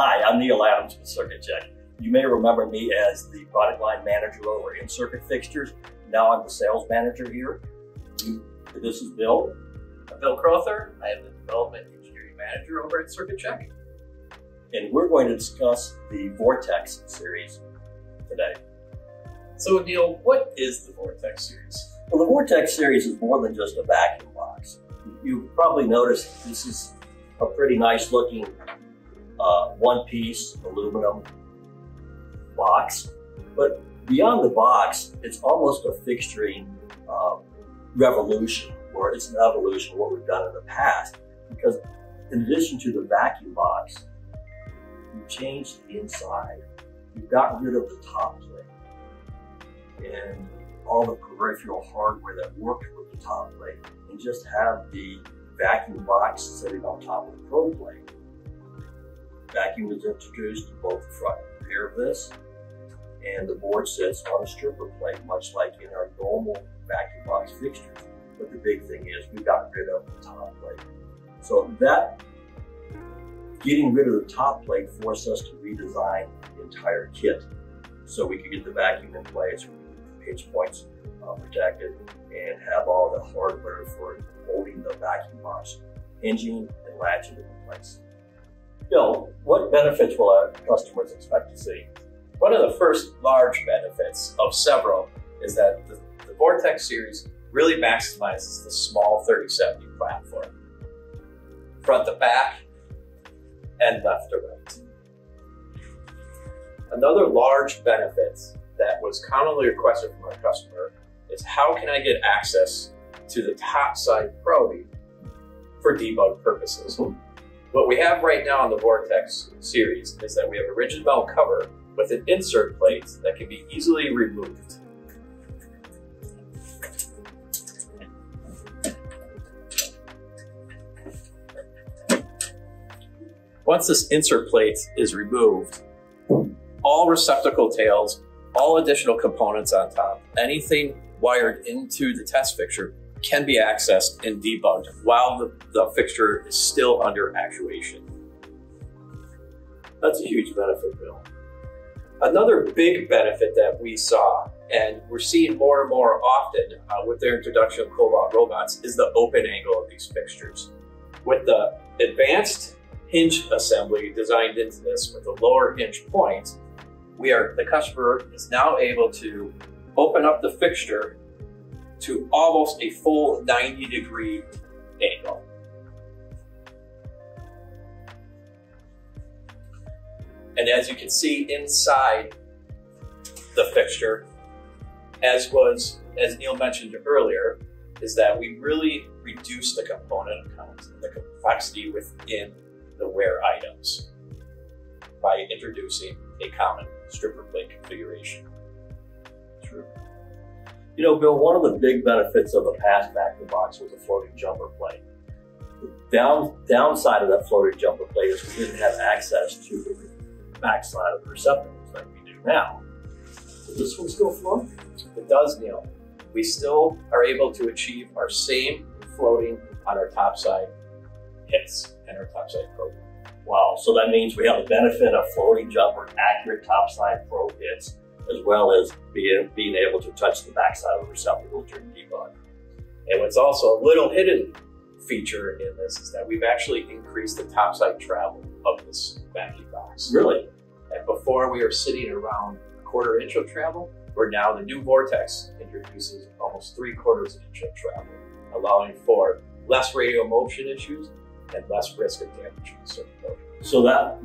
Hi, I'm Neil Adams with Circuit Check. You may remember me as the product line manager over in Circuit Fixtures. Now I'm the sales manager here. This is Bill. I'm Bill Crowther. I am the development engineering manager over at Circuit Check. And we're going to discuss the Vortex series today. So Neil, what is the Vortex series? Well, the Vortex series is more than just a vacuum box. You probably noticed this is a pretty nice looking uh, one piece aluminum box. But beyond the box, it's almost a fixturing uh, revolution, or it's an evolution of what we've done in the past. Because in addition to the vacuum box, you've changed the inside. You've gotten rid of the top plate and all the peripheral hardware that worked with the top plate and just have the vacuum box sitting on top of the probe plate. Vacuum is introduced to both the front and rear of this, and the board sits on a stripper plate, much like in our normal vacuum box fixtures. But the big thing is we got rid of the top plate. So that getting rid of the top plate forced us to redesign the entire kit so we could get the vacuum in place, pinch points uh, protected, and have all the hardware for holding the vacuum box hinging and latching in place. Bill, what benefits will our customers expect to see? One of the first large benefits of several is that the, the Vortex series really maximizes the small 3070 platform. Front to back and left to right. Another large benefit that was commonly requested from our customer is how can I get access to the top side probing for debug purposes. What we have right now on the Vortex series is that we have a rigid metal cover with an insert plate that can be easily removed. Once this insert plate is removed, all receptacle tails, all additional components on top, anything wired into the test fixture can be accessed and debugged while the, the fixture is still under actuation. That's a huge benefit, Bill. Another big benefit that we saw, and we're seeing more and more often uh, with their introduction of Cobot robots, is the open angle of these fixtures. With the advanced hinge assembly designed into this with a lower hinge point, we are the customer is now able to open up the fixture to almost a full 90 degree angle. And as you can see inside the fixture, as was, as Neil mentioned earlier, is that we really reduce the component count, the complexity within the wear items by introducing a common stripper plate configuration. True. You know, Bill, one of the big benefits of the past vacuum box was a floating jumper plate. The down, downside of that floating jumper plate is we didn't have access to the backside of the receptacles like we do now. This one still float? It does, Neil. We still are able to achieve our same floating on our topside hits and our topside probe. Wow, so that means we have the benefit of floating jumper, accurate topside probe hits, as well as being, being able to touch the backside of the receptacle during debug. And what's also a little hidden feature in this is that we've actually increased the topside travel of this vacuum box. Really? And before we were sitting around a quarter inch of travel, where now the new Vortex introduces almost three quarters of inch of travel, allowing for less radial motion issues and less risk of damage to the circuit So that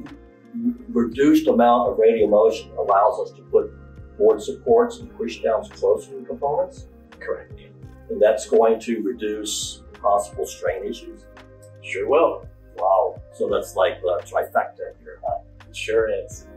reduced amount of radial motion allows us to put board supports and push downs closer to the components. Correct. And that's going to reduce possible strain issues. Sure will. Wow. So that's like the trifecta here, huh? It sure is.